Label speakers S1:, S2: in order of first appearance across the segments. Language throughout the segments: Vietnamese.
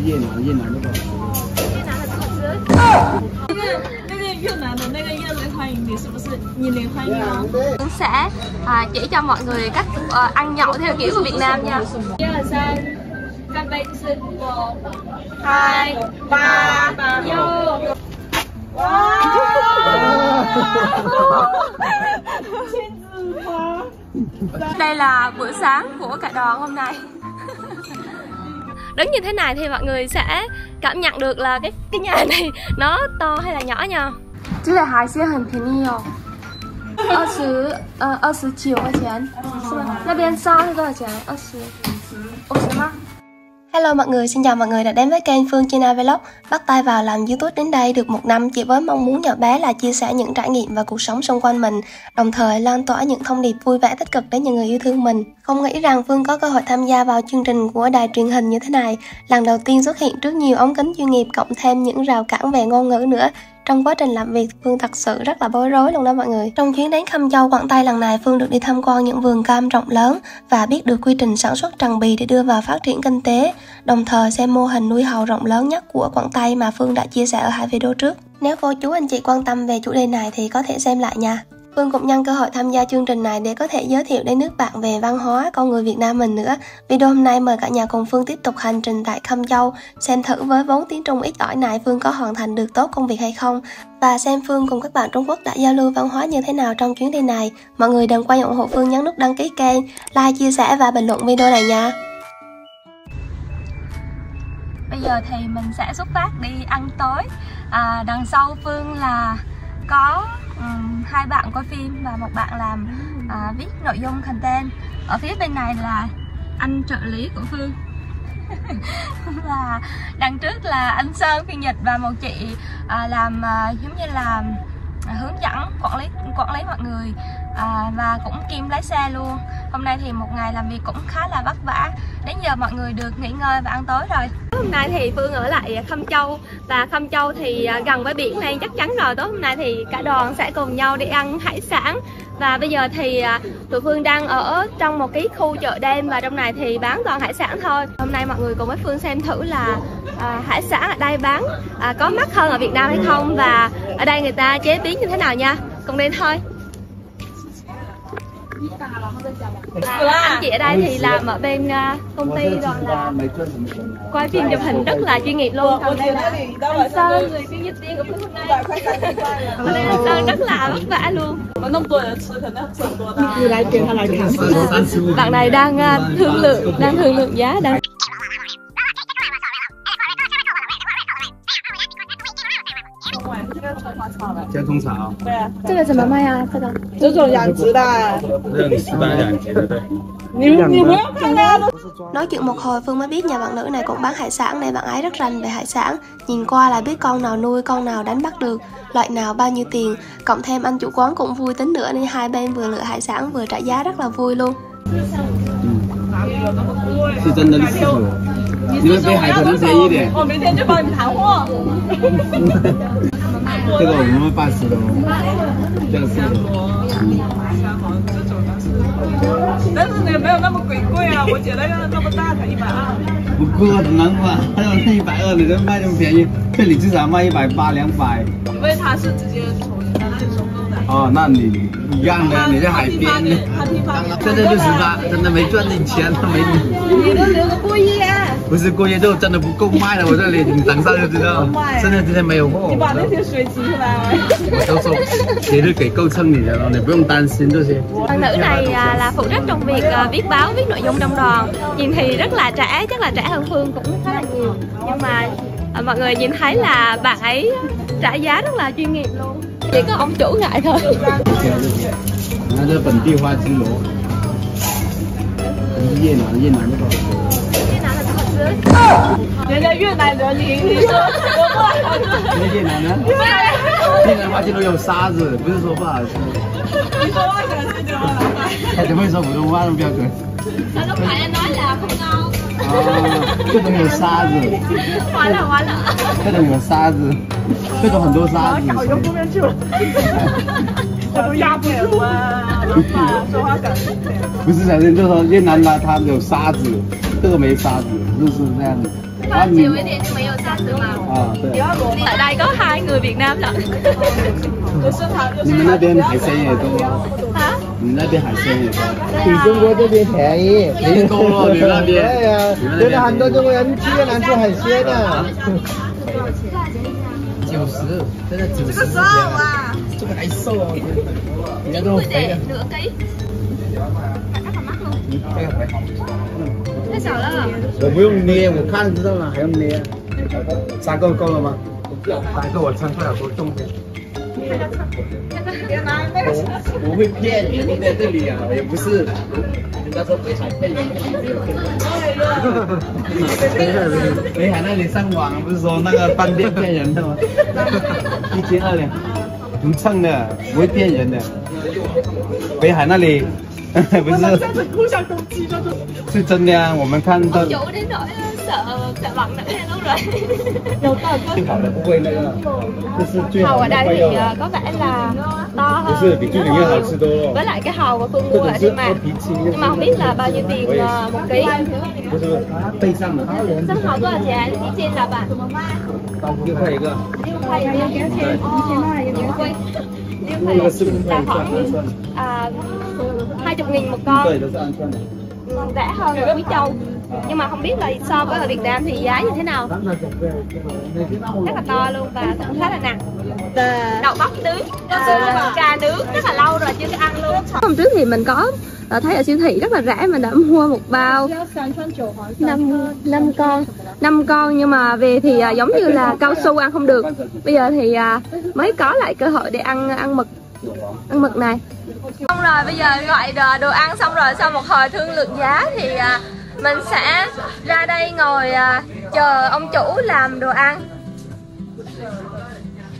S1: 越南，越南的不好吃。
S2: 越南的不好吃。
S3: 那个那个越南的那个燕雷欢迎你是不是？你雷欢迎吗？
S2: Phương sẽ à, chỉ cho mọi người cách à, ăn nhậu theo kiểu của Việt Nam nha.
S3: 一二三，干杯！是我嗨八八六。
S2: Đây là bữa sáng của cả đoàn hôm nay. Đứng như thế này thì mọi người sẽ cảm nhận được là cái cái nhà này nó to hay là nhỏ nha. 这个海鲜很便宜哦，二十呃二十九块钱是吗？那边烧是多少钱？二十五十吗？
S4: Hello mọi người, xin chào mọi người đã đến với kênh Phương China Vlog. Bắt tay vào làm youtube đến đây được một năm chỉ với mong muốn nhỏ bé là chia sẻ những trải nghiệm và cuộc sống xung quanh mình Đồng thời lan tỏa những thông điệp vui vẻ tích cực đến những người yêu thương mình. Không nghĩ rằng Phương có cơ hội tham gia vào chương trình của đài truyền hình như thế này. Lần đầu tiên xuất hiện trước nhiều ống kính chuyên nghiệp cộng thêm những rào cản về ngôn ngữ nữa trong quá trình làm việc, Phương thật sự rất là bối rối luôn đó mọi người. Trong chuyến đến Khăm Châu Quảng Tây lần này, Phương được đi tham quan những vườn cam rộng lớn Và biết được quy trình sản xuất trần bì để đưa vào phát triển kinh tế, Đồng thời xem mô hình nuôi hầu rộng lớn nhất của Quảng Tây mà Phương đã chia sẻ ở hai video trước. Nếu cô chú anh chị quan tâm về chủ đề này thì có thể xem lại nha. Phương cũng nhân cơ hội tham gia chương trình này để có thể giới thiệu đến nước bạn về văn hóa con người Việt Nam mình nữa. Video hôm nay mời cả nhà cùng Phương tiếp tục hành trình tại Khâm Châu, xem thử với vốn tiếng Trung ít ỏi này Phương có hoàn thành được tốt công việc hay không và xem Phương cùng các bạn Trung Quốc đã giao lưu văn hóa như thế nào trong chuyến đi này. Mọi người đừng quay ủng hộ Phương nhấn nút đăng ký kênh, like, chia sẻ và bình luận video này nha.
S2: Bây giờ thì mình sẽ xuất phát đi ăn tối. À, đằng sau Phương là có um, hai bạn quay phim và một bạn làm à, viết nội dung content. Ở phía bên này là anh trợ lý của Phương. và đằng trước là anh Sơn phiên dịch và một chị à, làm à, giống như là hướng dẫn quản lý quản lý mọi người à, và cũng kim lái xe luôn. Hôm nay thì một ngày làm việc cũng khá là vất vả. Đến giờ mọi người được nghỉ ngơi và ăn tối rồi. Hôm nay thì phương ở lại khâm châu. Và khâm châu thì à, gần với biển nên chắc chắn rồi. Tối hôm nay thì cả đoàn sẽ cùng nhau đi ăn hải sản. Và bây giờ thì à, tụi phương đang ở trong một cái khu chợ đêm và trong này thì bán toàn hải sản thôi. Hôm nay mọi người cùng với phương xem thử là à, hải sản ở đây bán à, có mắc hơn ở việt nam hay không. Và ở đây người ta chế biến như thế nào nha. Cùng đi thôi à, anh chị ở đây thì làm ở bên à, công ty rồi là quay phim chụp hình rất là chuyên nghiệp luôn. Còn đây là anh sơn người phiên dịch viên của phim hôm nay ở đây là sơn rất là vất vả luôn. Bạn này đang à, thương lượng đang thương lượng giá đang
S1: 姜葱草，
S3: 对啊，
S2: 这个怎么卖啊？这个
S3: 这种养殖的，
S1: 这个石斑两斤的，对。
S3: 你你不要看啊，都
S4: Nói chuyện một hồi Phương mới biết nhà bạn nữ này cũng bán hải sản nên bạn ấy rất rành về hải sản. Nhìn qua là biết con nào nuôi, con nào đánh bắt được, loại nào bao nhiêu tiền. Cộng thêm anh chủ quán cũng vui tính nữa nên hai bên vừa lựa hải sản vừa trả giá rất là vui luôn.
S1: 这个我们卖八十的哦这种的。是
S3: 但是呢没有那么鬼贵啊我姐那个那么大才一百二。
S1: 不贵啊怎么还有那一百二你这卖这么便宜这里至少卖一百八两百。
S3: 因为它是直接从人的那里收购
S1: 哦，那你一样的，你在海边呢。
S3: 他批发的。
S1: 真的六十八，真的没赚你钱，没你。
S3: 你都留个过夜，
S1: 不是过夜肉真的不够卖了，我这里你等上就知道，真的今天没有货。
S3: 你把那些水挤出来。
S1: 我都说节日给够称你的了，你不用担心这些。
S2: bạn nữ này à, là phụ trách trong việc à, viết báo viết nội dung trong đoàn nhìn thì rất là trẻ chắc là trẻ hơn phương cũng khá là nhiều nhưng mà mọi người nhìn thấy là bạn ấy trả giá rất là chuyên nghiệp luôn chỉ có ông chủ ngại thôi Nó không phải là nói là không ngon
S1: 哦，这种有沙子
S2: ，hóa là hóa là
S1: 这种有沙子，这种很多沙子。
S3: 后面去了，我都压不住啊！说话小心点。
S1: 不是小心，就是说越南它它有沙子，这个没沙子，就是这样子。
S2: hơi chiều 一点 nhưng mà 有沙子吗。
S1: 啊，对。
S2: ở đây có hai người Việt Nam lận.
S1: 你们那边海鲜也多。你那边海鲜也多。
S5: 比中国这边便宜。
S1: 便宜多了，你们那边。
S5: 对呀，现在很多中国人去越南吃海鲜的。九十，现在九十。这个瘦啊！这个还瘦啊！人家都肥的。这个还好。
S2: 太小了。
S1: 我不用捏，我看就知道了，还用捏。三个够了吗？
S5: 三个我称不了多重点。
S1: 我我会骗你，在这里啊，也不是。人家说北海骗人。北海那里上网不是说那个饭店骗人的吗？一斤二两，不称的，不会骗人的。北海那里 不是。
S3: 互相攻击那种。
S1: 是真的啊，我们看到。
S2: Chủ đến nỗi sợ sợ bỏng nữa. Luôn rồi. Hầu ở đây thì ờ, có vẻ là to hơn với lại cái hầu của phương mua ở trên mạng. nhưng mà không biết là bao nhiêu tiền ờ, một ký. Xong hầu của chị gì? thì trên là bạn. Như vậy cơ. Như
S1: vậy như vậy như vậy
S2: là khoảng
S1: ờ,
S2: hai chục nghìn một con còn rẻ hơn ở Quý Châu. Nhưng mà không biết là so với ở Việt Nam thì giá như thế nào. Rất là to luôn và cũng khá là nặng. Đậu bắp nướng cà nướng rất là lâu rồi chưa ăn luôn. Hôm trước thì mình có ờ, thấy ở siêu thị rất là rẻ mình đã mua một bao. Năm năm con năm con nhưng mà về thì ờ, giống như là cao su ăn không được. Bây giờ thì ờ, mới có lại cơ hội để ăn ăn mực ăn mực này xong rồi bây giờ gọi đồ, ăn xong rồi sau một hồi thương lượng giá thì à, mình sẽ ra đây ngồi à, chờ ông chủ làm đồ ăn.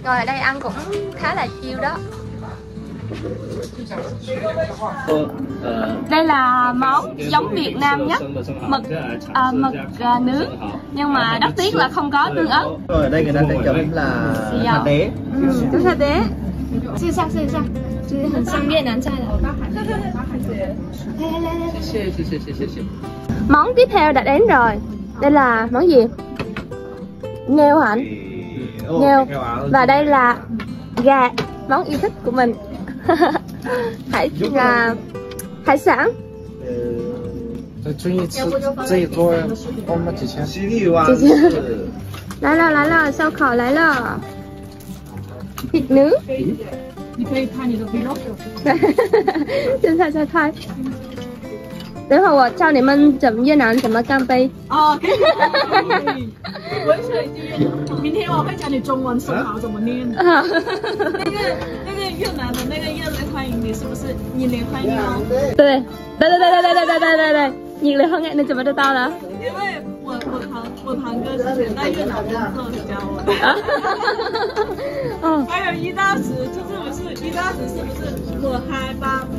S2: Ngồi ở đây ăn cũng khá là chill đó.
S1: 呃
S2: ，đây là món giống Việt Nam nhất mực à, mực à, nướng. Nhưng mà rất tiếc là không có tương ớt.
S5: Ở đây người ta sẽ chấm là sa tế.
S2: ừ, sa tế 试下试下，就是很像越南菜的。Món tiếp theo đã đến rồi. Đây là món gì? Nghêu hả anh? Nghêu. Và đây là gà, món yêu thích của mình. hải là hải sản.
S5: Tôi chuyên chơi thôi,
S1: con mà chỉ
S2: xem. Chị
S1: chị.
S2: Lại rồi, lại rồi, sau khẩu lại rồi thịt nướng
S3: 你可以拍你的 vlog。
S2: 现在在拍等会儿我教你们怎么越南怎么干杯
S3: 哦，可以。可以我也学一句越南，明天我会教你中文生蚝怎么念。那个那个越南的那个热烈欢迎你，是不是热烈欢迎哦？
S2: 对对对对对对对对对对nhiệt liệt hơn anh 怎么知道的
S3: 因为 我我堂我堂哥之前在越南工作教我的。
S2: 啊哦
S3: 还有一大时，就是不是一大时是不是我嗨吧？我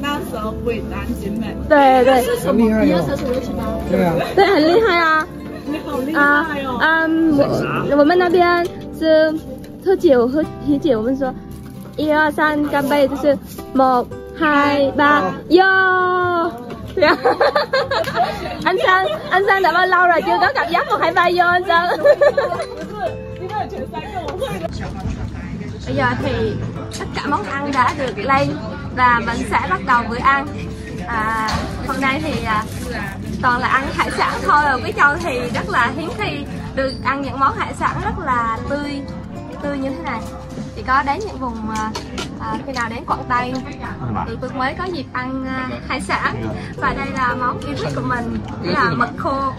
S3: 那时候会担心的。
S2: 对对
S3: 是什么？一二三四五六七八。
S5: 对啊。
S2: 对很厉害啊
S3: 你好厉
S2: 啊
S3: 害哦！
S2: 嗯，我我们那边是喝酒喝啤酒，我们说一二三干杯，就是 một hai ba yo。dạ. anh Sơn anh Sơn đã bao lâu rồi chưa có cặp dắt một hai ba vô anh
S3: Sơn
S2: bây giờ thì tất cả món ăn đã được lên và mình sẽ bắt đầu bữa ăn. À, hôm nay thì à, toàn là ăn hải sản thôi ở cái châu thì rất là hiếm khi được ăn những món hải sản rất là tươi tươi như thế này chị có đến những vùng à, à khi nào đến Quảng Tây thì Phương mới có dịp ăn à, hải sản. Và đây là món yêu thích của mình là mực khô.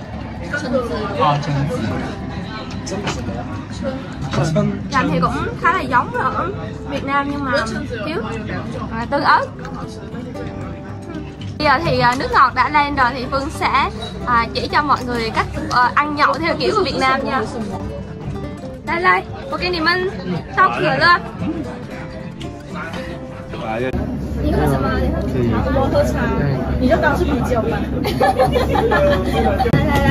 S2: Làm dạ, thì cũng khá là giống ở Việt Nam nhưng mà thiếu. À, tương ớt. Bây giờ thì à, nước ngọt đã lên rồi thì Phương sẽ à, chỉ cho mọi người cách à, ăn nhậu theo kiểu của Việt Nam nha. Đây đây ok thì mình tao cửa luôn 你喝什么？你喝什么？
S3: 我喝茶，你就当是啤酒吧。
S2: 来来来，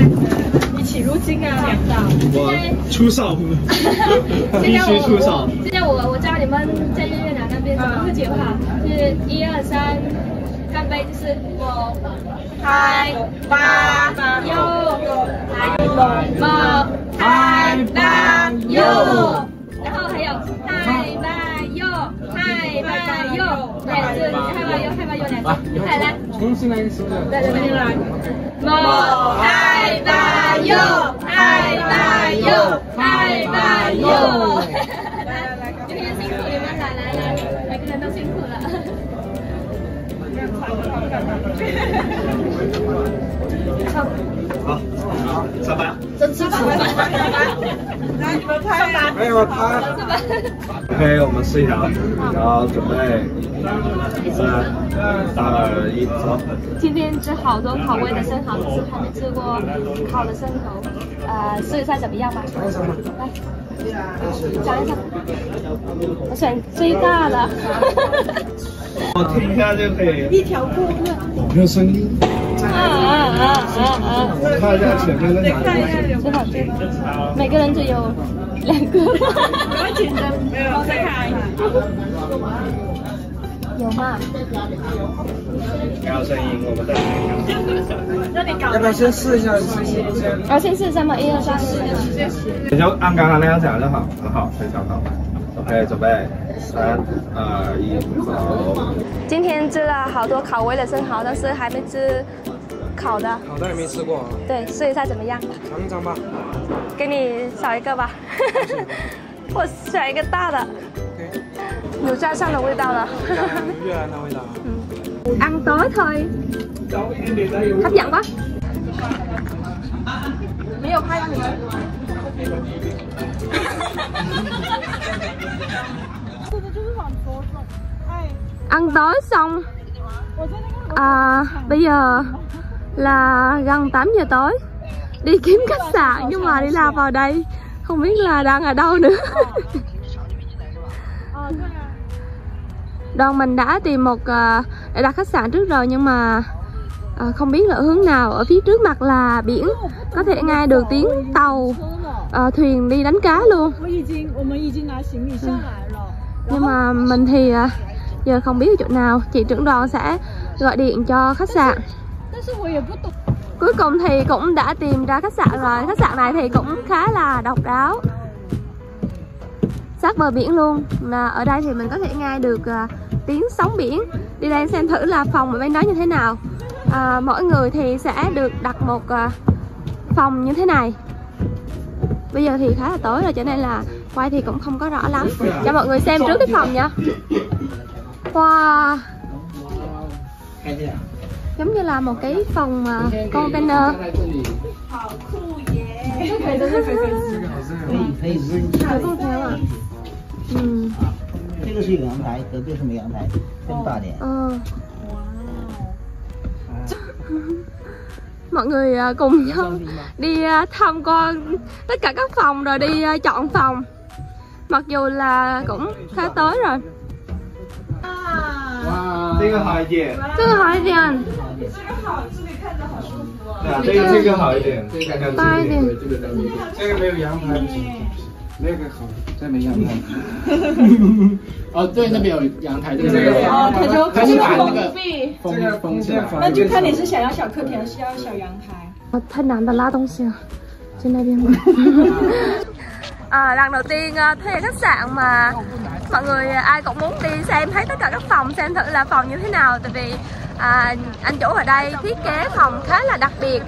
S3: 一起入境啊，两道。
S1: 我出手，必
S2: 现在
S1: 须出手。
S2: 我现在我我教你们在越南那边怎么喝酒哈，就是一二三，干杯就是我 hai một hai ba vô 然后还有，嗨，嗨，来来，
S5: 重新来一次，
S2: 来。来，来来，今天辛苦你们了，来来，每个人都辛苦了。
S1: 好，好，上班。
S3: 真吃醋来，你们拍吧。
S1: 没有拍。OK，我们试一条，然后准备三、二、一，走。
S2: 今天吃好多口味的生蚝，可是还没吃过烤的生蚝，呃，试一下怎么样吧？来，尝一下。我选最大的。
S1: 我听一下就可以。
S3: 一条过热。
S5: 没有声音。
S2: 啊啊啊啊啊！
S5: 我看一下前面那两
S3: 看一下有
S2: 最好最好，每个人只有两个。
S3: 不要紧张，没有，再看一下。
S2: 有吗？
S1: 没有声音，我们再听
S3: 那你搞
S5: 要不要先试一下？先先先。
S2: 我先试一下嘛，一二三四。
S1: 你就按刚刚那样讲就好，很好，非常好。OK，准备三、二、一，走。
S2: 今天吃了好多口味的生蚝，但是还没吃烤的。
S5: 好的也没吃过，
S2: 对，试一下怎么样？
S5: 尝一尝吧。
S2: 给你少一个吧，我选一个大的，有家乡的味道了。
S5: 越南的味道。
S2: ăn tối thôi hấp dẫn quá 没有拍到你们 ăn tối xong à, bây giờ là gần 8 giờ tối. Đi kiếm khách sạn nhưng mà đi làm vào đây không biết là đang ở đâu nữa. Đoàn mình đã tìm một à, để đặt khách sạn trước rồi nhưng mà à, không biết là hướng nào. Ở phía trước mặt là biển có thể nghe được tiếng tàu à, thuyền đi đánh cá luôn.
S3: Ừ.
S2: nhưng mà mình thì à, giờ không biết ở chỗ nào. Chị trưởng đoàn sẽ gọi điện cho khách sạn. Cuối cùng thì cũng đã tìm ra khách sạn rồi. Khách sạn này thì cũng khá là độc đáo. Sát bờ biển luôn. Là ở đây thì mình có thể nghe được à, tiếng sóng biển. Đi lên xem thử là phòng ở bên đó như thế nào. À, mỗi người thì sẽ được đặt một à, phòng như thế này. Bây giờ thì khá là tối rồi cho nên là quay thì cũng không có rõ lắm. Cho mọi người xem trước cái phòng nha wow giống như là một cái phòng uh, container
S5: 可以试。
S2: 有空调啊嗯
S6: 这个是有阳台，隔壁是没阳台，更大点。
S2: Ờ. Mọi người à, cùng nhau đi à, tham quan tất cả các phòng rồi đi à, chọn phòng Mặc dù là cũng khá tối rồi
S1: 这个好一点
S2: ，Tức là hỏi gì anh?
S1: 对啊，这个这个好一点，这个干
S2: 大一点
S5: 这个没有阳台，那个好，这没阳台。哦，对，那边有阳台，这个没有。
S3: 哦，他就
S5: 他是把那个
S3: 闭，
S5: 封封起来。
S3: 那就看你是想要小客厅还是要小阳台。
S2: 太 nặng là 东西 Trên đây bên à, lần đầu tiên ờ, thuê khách sạn mà mọi người ờ, ai cũng muốn đi xem thấy tất cả các phòng xem thử là phòng như thế nào. Tại vì à, anh chủ ở đây thiết kế phòng khá là đặc biệt.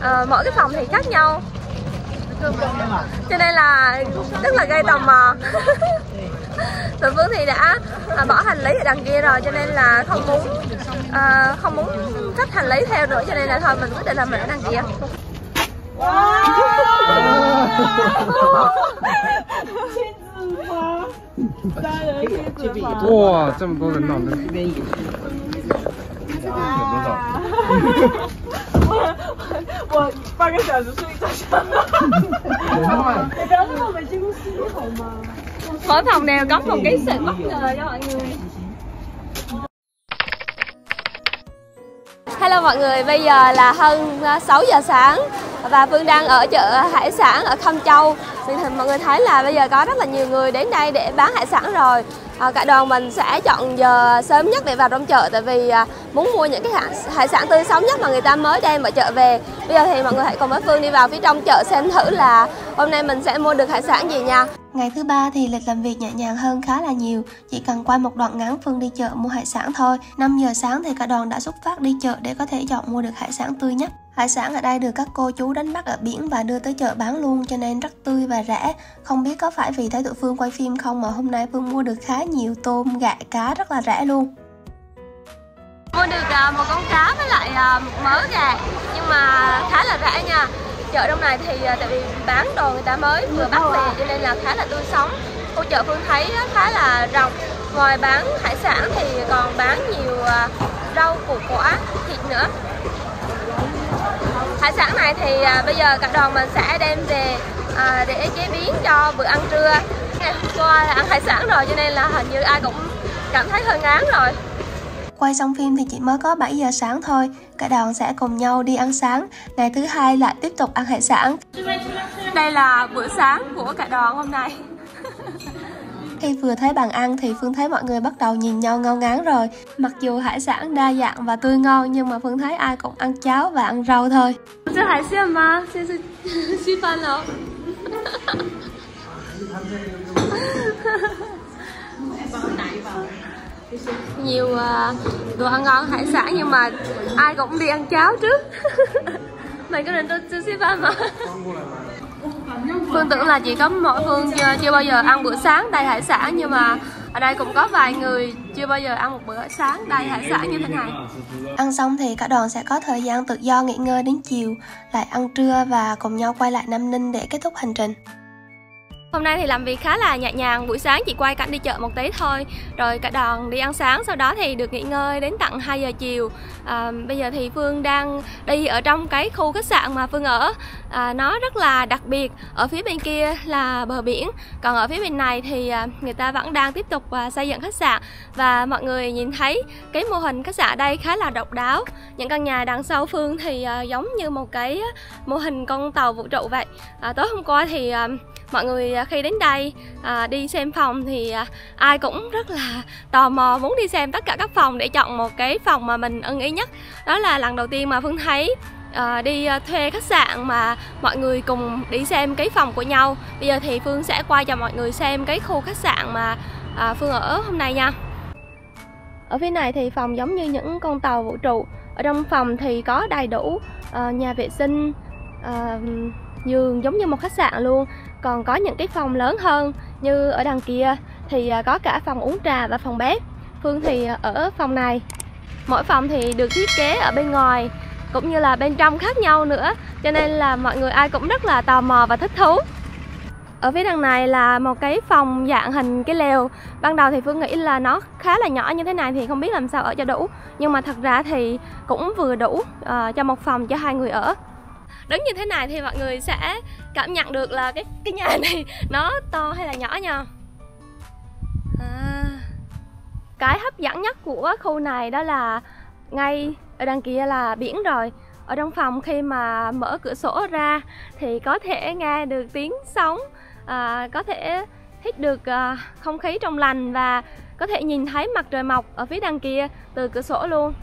S2: À, mỗi cái phòng thì khác nhau. Cho nên là rất là gây tò mò. Tụi phương thì đã à, bỏ hành lý ở đằng kia rồi cho nên là không muốn à, không muốn xách hành lý theo nữa cho nên là thôi mình quyết định là mình ở đằng kia.
S3: 亲子，人亲子
S5: 哇，这么多人闹，
S6: 这边也
S3: 有，有多？我半个小时睡一觉。你不要我们进公好吗？
S2: 好痛的，刚从给省了，要。Hello mọi người, bây giờ là hơn 6 giờ sáng và Phương đang ở chợ hải sản ở Khâm Châu. Thì thì mọi người thấy là bây giờ có rất là nhiều người đến đây để bán hải sản rồi. À, cả đoàn mình sẽ chọn giờ sớm nhất để vào trong chợ tại vì à, muốn mua những cái hải, hải sản tươi sống nhất mà người ta mới đem ở chợ về. Bây giờ thì mọi người hãy cùng với phương đi vào phía trong chợ xem thử là hôm nay mình sẽ mua được hải sản gì nha.
S4: Ngày thứ ba thì lịch làm việc nhẹ nhàng hơn khá là nhiều, chỉ cần qua một đoạn ngắn Phương đi chợ mua hải sản thôi. 5 giờ sáng thì cả đoàn đã xuất phát đi chợ để có thể chọn mua được hải sản tươi nhất. Hải sản ở đây được các cô chú đánh bắt ở biển và đưa tới chợ bán luôn cho nên rất tươi và rẻ. Không biết có phải vì thấy tụi Phương quay phim không mà hôm nay Phương mua được khá nhiều tôm, gạ, cá rất là rẻ luôn.
S2: Mua được à, một con cá với lại à, một mớ gà nhưng mà khá là rẻ nha. Chợ trong này thì à, tại vì bán đồ người ta mới vừa bắt về cho nên là khá là tươi sống. Khu chợ Phương thấy khá là rộng. Ngoài bán hải sản thì còn bán nhiều rau củ quả, thịt nữa hải sản này thì à, bây giờ cả đoàn mình sẽ đem về à, để chế biến cho bữa ăn trưa. Ngày hôm qua là ăn hải sản rồi cho nên là hình như ai cũng cảm thấy hơi ngán rồi.
S4: Quay xong phim thì chỉ mới có 7 giờ sáng thôi. Cả đoàn sẽ cùng nhau đi ăn sáng. Ngày thứ hai lại tiếp tục ăn hải sản.
S2: Đây là bữa sáng của cả đoàn hôm nay
S4: khi vừa thấy bàn ăn thì Phương thấy mọi người bắt đầu nhìn nhau ngao ngán rồi. Mặc dù hải sản đa dạng và tươi ngon nhưng mà Phương thấy ai cũng ăn cháo và ăn rau thôi.
S2: Chứ hải sản mà, chứ chứ chứ phân đâu. nhiều à, đồ ăn ngon hải sản nhưng mà ai cũng đi ăn cháo trước mày có định tôi chưa xí mà Phương tưởng là chỉ có mỗi Phương chưa, chưa bao giờ ăn bữa sáng đầy hải sản nhưng mà ở đây cũng có vài người chưa bao giờ ăn một bữa sáng đầy hải sản như thế này.
S4: Ăn xong thì cả đoàn sẽ có thời gian tự do nghỉ ngơi đến chiều Lại ăn trưa và cùng nhau quay lại Nam Ninh để kết thúc hành trình.
S2: Hôm nay thì làm việc khá là nhẹ nhàng, buổi sáng chỉ quay cảnh đi chợ một tí thôi. Rồi cả đoàn đi ăn sáng, sau đó thì được nghỉ ngơi đến tận 2 giờ chiều. À, Bây giờ thì Phương đang đi ở trong cái khu khách sạn mà Phương ở. À, Nó rất là đặc biệt, ở phía bên kia là bờ biển. Còn ở phía bên này thì à, người ta vẫn đang tiếp tục à, xây dựng khách sạn. Và mọi người nhìn thấy cái mô hình khách sạn ở đây khá là độc đáo. Những căn nhà đằng sau Phương thì à, giống như một cái mô hình con tàu vũ trụ vậy. À, Tối hôm qua thì mọi người à, khi đến đây à, đi xem phòng thì à, ai cũng rất là tò mò muốn đi xem tất cả các phòng để chọn một cái phòng mà mình ưng ý nhất. Đó là lần đầu tiên mà phương thấy à, đi à, thuê khách sạn mà mọi người cùng đi xem cái phòng của nhau. Bây giờ thì phương sẽ quay cho mọi người xem cái khu khách sạn mà à, phương ở hôm nay nha. Ở phía này thì phòng giống như những con tàu vũ trụ. Ở trong phòng thì có đầy đủ uh, nhà vệ sinh uh, giường giống như một khách sạn luôn còn có những cái phòng lớn hơn như ở đằng kia thì à, có cả phòng uống trà và phòng bếp. Phương thì à, ở phòng này. Mỗi phòng thì được thiết kế ở bên ngoài cũng như là bên trong khác nhau nữa cho nên là mọi người ai cũng rất là tò mò và thích thú. Ở phía đằng này là một cái phòng dạng hình cái lều. Ban đầu thì phương nghĩ là nó khá là nhỏ như thế này thì không biết làm sao ở cho đủ nhưng mà thật ra thì cũng vừa đủ uh, cho một phòng cho hai người ở đứng như thế này thì mọi người sẽ cảm nhận được là cái cái nhà này nó to hay là nhỏ nha à, cái hấp dẫn nhất của khu này đó là ngay ở đằng kia là biển rồi. Ở trong phòng khi mà mở cửa sổ ra thì có thể nghe được tiếng sóng à, có thể hít được à, không khí trong lành và có thể nhìn thấy mặt trời mọc ở phía đằng kia từ cửa sổ luôn.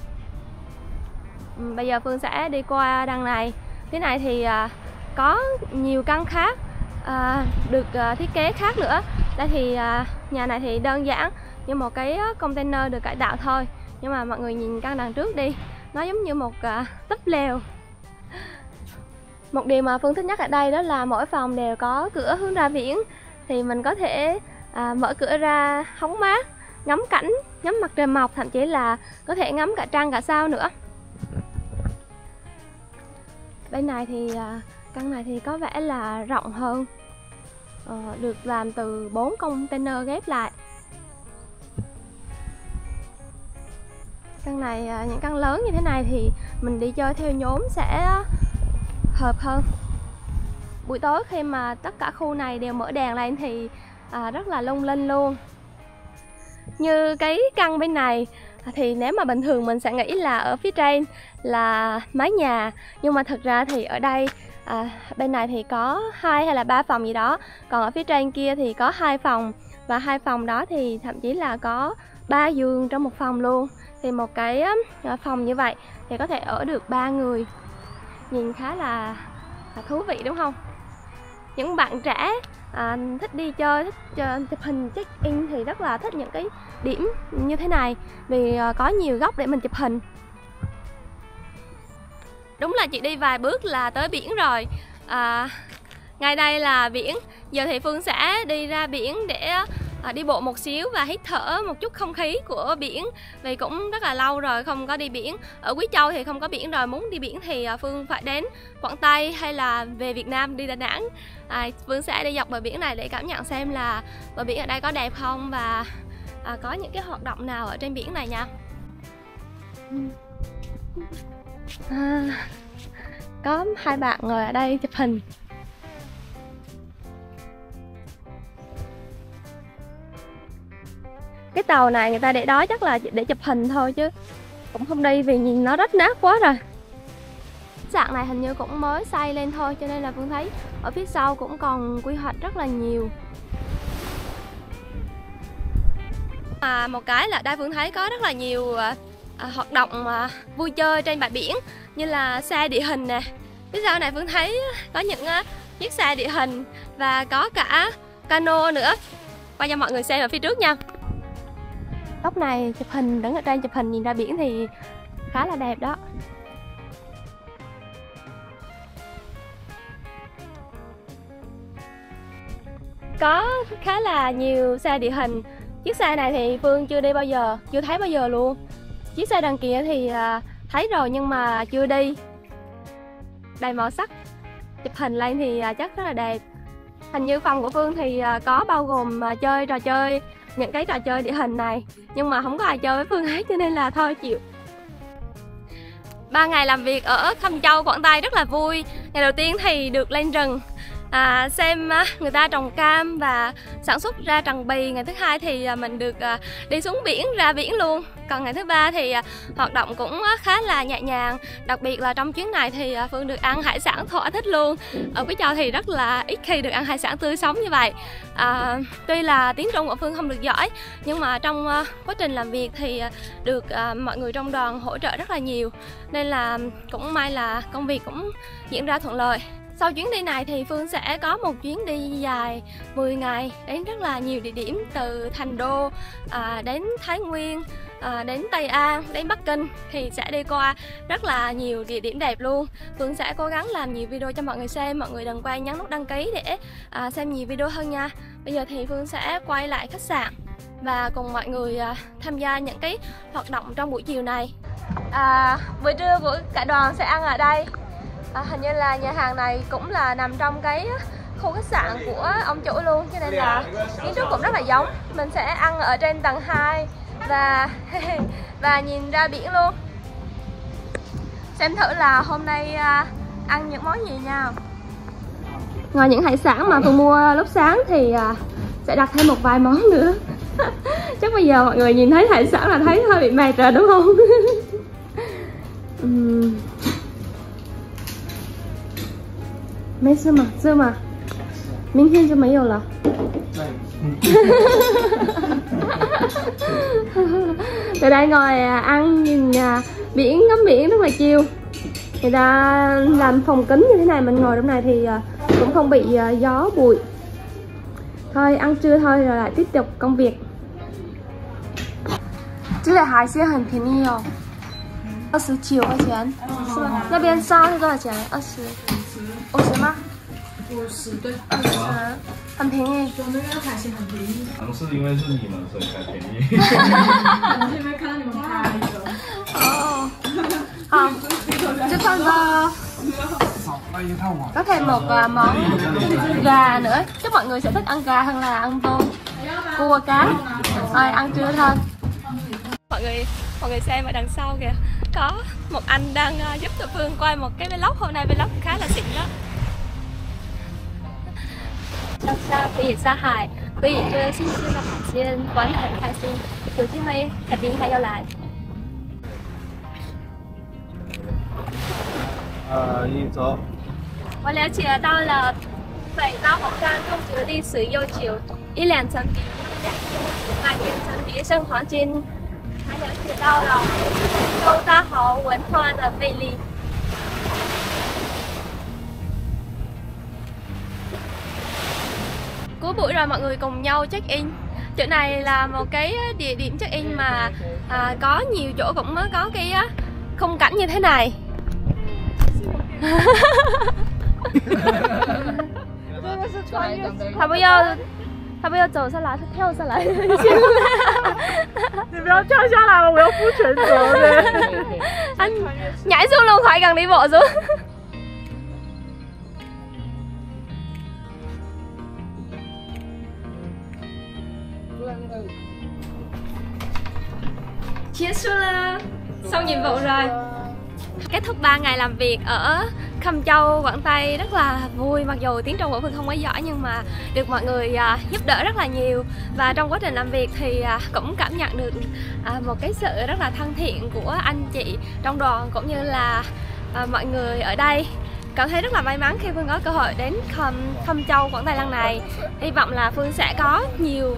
S2: Ừ, bây giờ phương sẽ đi qua đằng này phía này thì à, có nhiều căn khác à, được à, thiết kế khác nữa. Đây thì à, nhà này thì đơn giản như một cái container được cải tạo thôi. Nhưng mà mọi người nhìn căn đằng trước đi nó giống như một à, túp lều. Một điều mà phương thích nhất ở đây đó là mỗi phòng đều có cửa hướng ra biển. Thì mình có thể à, mở cửa ra hóng mát ngắm cảnh ngắm mặt trời mọc thậm chí là có thể ngắm cả trăng cả sao nữa bên này thì à, căn này thì có vẻ là rộng hơn. Ờ, được làm từ 4 container ghép lại. Căn này à, những căn lớn như thế này thì mình đi chơi theo nhóm sẽ hợp hơn. Buổi tối khi mà tất cả khu này đều mở đèn lên thì à, rất là lung linh luôn. Như cái căn bên này thì nếu mà bình thường mình sẽ nghĩ là ở phía trên là mái nhà nhưng mà thật ra thì ở đây à, bên này thì có hai hay là ba phòng gì đó còn ở phía trên kia thì có hai phòng và hai phòng đó thì thậm chí là có ba giường trong một phòng luôn. Thì một cái à, phòng như vậy thì có thể ở được ba người. Nhìn khá là, là thú vị đúng không? Những bạn trẻ à, thích đi chơi thích ờ, chụp hình check in thì rất là thích những cái điểm như thế này. Vì ờ, có nhiều góc để mình chụp hình. Đúng là chị đi vài bước là tới biển rồi. À, ngay đây là biển. Giờ thì phương sẽ đi ra biển để à, đi bộ một xíu và hít thở một chút không khí của biển. Vì cũng rất là lâu rồi không có đi biển. Ở quý châu thì không có biển rồi muốn đi biển thì ờ, phương phải đến quảng tây hay là về việt nam đi đà nẵng. À, phương sẽ đi dọc bờ biển này để cảm nhận xem là bờ biển ở đây có đẹp không và à, có những cái hoạt động nào ở trên biển này nha. À, có hai bạn ngồi ở đây chụp hình. Tàu này người ta để đó chắc là để chụp hình thôi chứ. Cũng không đi vì nhìn nó rách nát quá rồi. Sạn này hình như cũng mới xây lên thôi cho nên là phương thấy ở phía sau cũng còn quy hoạch rất là nhiều. À, một cái là đây phương thấy có rất là nhiều à, à, hoạt động à, vui chơi trên bãi biển như là xe địa hình nè. Phía sau này phương thấy có những à, chiếc xe địa hình và có cả cano nữa. Quay cho mọi người xem ở phía trước nha góc này chụp hình, đứng ở trên chụp hình nhìn ra biển thì khá là đẹp đó. Có khá là nhiều xe địa hình. Chiếc xe này thì phương chưa đi bao giờ, chưa thấy bao giờ luôn. Chiếc xe đằng kia thì à, thấy rồi nhưng mà chưa đi. Đầy màu sắc. Chụp hình lên thì à, chắc rất là đẹp. Hình như phòng của phương thì à, có bao gồm chơi trò chơi những cái trò chơi địa hình này nhưng mà không có ai chơi với phương hết cho nên là thôi chịu. Ba ngày làm việc ở Khâm Châu, Quảng Tây rất là vui. Ngày đầu tiên thì được lên rừng à, xem à, người ta trồng cam và sản xuất ra trần bì. Ngày thứ hai thì à, mình được à, đi xuống biển ra biển luôn. Còn ngày thứ ba thì à, hoạt động cũng khá là nhẹ nhàng. Đặc biệt là trong chuyến này thì à, phương được ăn hải sản thỏa thích luôn. Ở quý châu thì rất là ít khi được ăn hải sản tươi sống như vậy. À, tuy là tiếng trung của phương không được giỏi nhưng mà trong à, quá trình làm việc thì được mọi người trong đoàn hỗ trợ rất là nhiều. Nên là cũng may là công việc cũng diễn ra thuận lợi sau chuyến đi này thì Phương sẽ có một chuyến đi dài 10 ngày đến rất là nhiều địa điểm từ Thành Đô à, đến Thái Nguyên à, đến Tây An, đến Bắc Kinh thì sẽ đi qua rất là nhiều địa điểm đẹp luôn. Phương sẽ cố gắng làm nhiều video cho mọi người xem, mọi người đừng quên nhấn nút đăng ký để à, xem nhiều video hơn nha. Bây giờ thì Phương sẽ quay lại khách sạn và cùng mọi người à, tham gia những cái hoạt động trong buổi chiều này. À, buổi trưa của cả đoàn sẽ ăn ở đây à, hình như là nhà hàng này cũng là nằm trong cái khu khách sạn của ông chủ luôn cho nên là kiến trúc cũng rất là giống. Mình sẽ ăn ở trên tầng 2 và và nhìn ra biển luôn. Xem thử là hôm nay à, ăn những món gì nha. Ngoài những hải sản mà tôi mua lúc sáng thì à, sẽ đặt thêm một vài món nữa. Chắc bây giờ mọi người nhìn thấy hải sản là thấy hơi bị mệt rồi đúng không? 没事嘛，这嘛，明天就没有了。Từ đây ngồi ăn nhìn biển ngắm biển rất là chiêu Người ta làm phòng kính như thế này mình ngồi trong này thì cũng không bị gió bụi Thôi ăn trưa thôi rồi lại tiếp tục công việc Cái này hải鲜很便宜哦，二十九块钱，是吧？那边沙是多少钱？二十。 五十吗？
S3: 五十对，
S2: 二十，很便宜。
S3: 我们那个海鲜很便宜。
S7: 可能是因为是你们，所以才便宜。
S3: 我们这边看到你们拍的。
S2: 哦，好，吃饭吧. Có thêm một uh, món gà nữa Chắc mọi người sẽ thích ăn gà hơn là ăn tôm Cua cá Rồi ăn trưa thôi Mọi người mọi người xem ở đằng sau kìa có một anh đang ờ, giúp tụi Phương quay một cái vlog. Hôm nay vlog khá là xịn đó.
S8: Trong xa, quý vị xa hải. Quý vị chưa xin xin gặp Hải Xuyên Quán hẳn khai xin Chủ chí mây, hãy đi hãy giao lại.
S1: À, như thế
S8: Và nếu chị ở đâu là Vậy tao học trang không chứa đi sử dụng chiều. Ý làn chẳng kì Đại kiến chẳng kì sân hóa trên 还了解到了周大豪文化的魅力。
S2: Cuối buổi rồi mọi người cùng nhau check in Chỗ này là một cái địa điểm check in mà à, có nhiều chỗ cũng có cái á, khung cảnh như thế này 他不要， 他不要走下来，他跳下来。
S3: 你不要跳下来了，我要负全责的。
S2: anh nhảy xuống luôn khỏi cần đi bộ xuống Chia sula Xong nhiệm vụ rồi Kết thúc 3 ngày làm việc ở Khâm Châu, Quảng Tây rất là vui. Mặc dù tiếng Trung của Phương không quá giỏi Nhưng mà được mọi người à, giúp đỡ rất là nhiều. Và trong quá trình làm việc thì à, cũng cảm nhận được à, một cái sự rất là thân thiện của anh chị trong đoàn Cũng như là mọi người ở đây. Cảm thấy rất là may mắn khi Phương có cơ hội đến Khâm, Khâm Châu, Quảng Tây lần này. Hy vọng là Phương sẽ có nhiều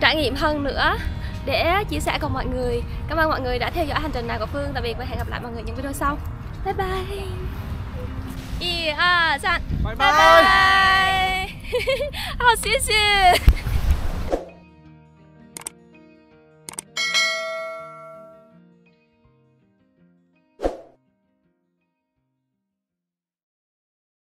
S2: trải nghiệm hơn nữa để chia sẻ cùng mọi người Cảm ơn mọi người đã theo dõi hành trình này của Phương Tạm biệt và hẹn gặp lại mọi người những video sau Bye bye 一二三，拜拜。好，谢谢。